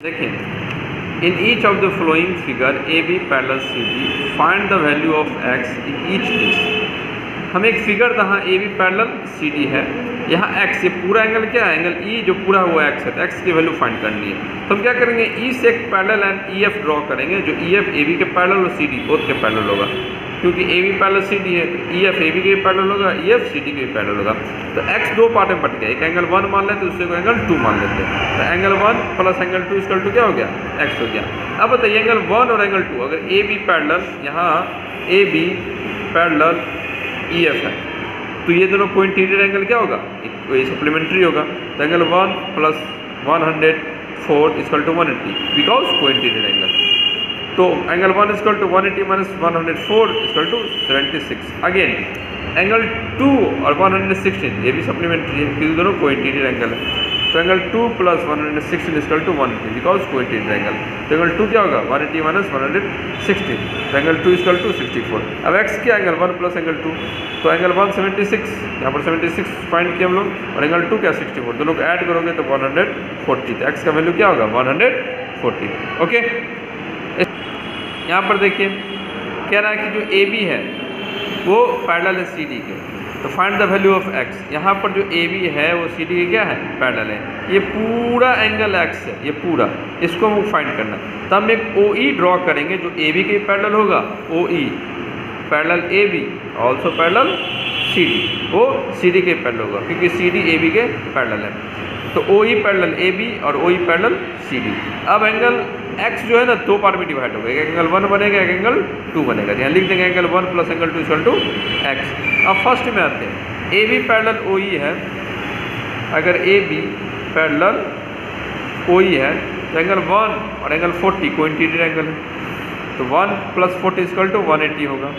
देखिए in each of the following figure A B parallel C D find the value of x in each this हम एक figure यहाँ A B parallel C D है? यहाँ x ये पूरा angle क्या है? एंगल ई e जो पूरा हुआ एक्स है तो एक्स की वैल्यू फाइंड करनी है। तो हम क्या करेंगे? ई e से एक parallel and E F draw करेंगे, जो ई एफ़ ए बी के पैरल और सी डी बोथ के पैरल होगा। क्योंकि A B parallel C D है ई एफ़ ए बी के भी पैरल होगा ई एफ़ सी डी के भी पैरल होगा। तो एक्स दो पार्ट में बट गया एक एंगल वन मान लेते, दूसरे को एंगल टू मान लेते। हैं तो angle one plus angle two is equal to क्या हो गया? एक्स हो गया। अब बताइए एंगल वन और एंगल टू अगर ए बी पैरल यहाँ A B parallel E F है तो ये दोनों कोइंटीरियर एंगल क्या होगा? ये सप्लीमेंट्री होगा। तो angle one plus one hundred four is equal to one eighty because cointerior angle तो angle one is equal to one eighty minus one hundred four is equal to seventy six again angle two और one hundred sixteen ये भी supplementary है क्योंकि दोनों को interior angle है। तो angle two plus one hundred sixteen is equal to one eighty because cointerior angle तो एंगल टू क्या होगा? One eighty minus one hundred sixteen तो angle two is equal to sixty four अब x क्या angle one plus angle two तो angle one seventy six यहाँ पर seventy six find किया हम लोग, और एंगल टू क्या सिक्सटी फोर दोनों को ऐड करोगे तो वन हंड्रेड फोर्टी तो एक्स का वैल्यू क्या होगा? वन हंड्रेड फोर्टी ओके यहाँ पर देखिए, कह रहा है कि जो ए बी है, वो पैडल है सी डी के। तो find the value of x यहाँ पर जो ए बी है, वो सी डी के क्या है? पैडल है। ये पूरा एंगल एक्स है, ये पूरा। इसको हमको फाइंड करना तो हम एक ओ ई ड्रॉ करेंगे, जो ए बी के पैडल होगा। O E parallel A B also parallel C D वो सी डी के पैडल होगा, क्योंकि सी डी ए बी के पैडल है। तो O E parallel A B और O E parallel C D अब एंगल एक्स जो है ना, दो पार्ट में डिवाइड होगा एक एंगल वन बनेगा, एक एंगल टू बनेगा। यहाँ लिख देंगे angle one plus angle two equal to x अब फ़र्स्ट में आते हैं। ए बी पैरल ओ ई है। अगर A B parallel O E है तो एंगल वन और एंगल फोर्टी को इंटीरियर एंगल है। तो one plus forty equal to one eighty होगा।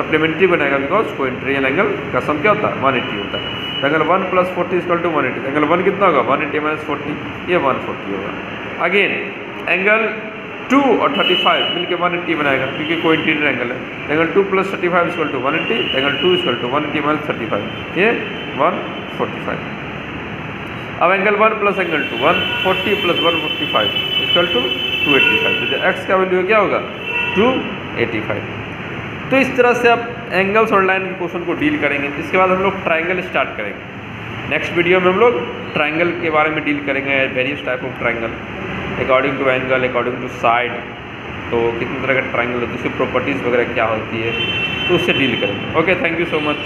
सप्लीमेंट्री बनेगा बिकॉज़ को इंटीरियर एंगल का सम क्या होता? है वन एट्टी होता है। Angle one plus forty equal to one eighty angle one कितना होगा? वन एट्टी माइनस फोर्टी ये वन फोर्टी होगा। अगेन एंगल टू और थर्टी फाइव मिल के वन एट्टी बनाएगा, क्योंकि कोई इंटीरियर एंगल है। Angle two plus thirty five is equal to one eighty angle two is equal to one eighty minus thirty five ये one forty five अब angle one plus angle two one forty plus one forty five is equal to two eighty five x का value क्या होगा? To eighty five तो इस तरह से आप एंगल्स और लाइन के क्वेश्चन को डील करेंगे। इसके बाद हम लोग ट्राइंगल स्टार्ट करेंगे। नेक्स्ट वीडियो में हम लोग ट्राइंगल के बारे में डील करेंगे various type of triangle according to angle according to side तो कितने तरह का ट्राइंगल होती है, उसकी प्रॉपर्टीज़ वगैरह क्या होती है तो उससे डील करेंगे। Okay thank you so much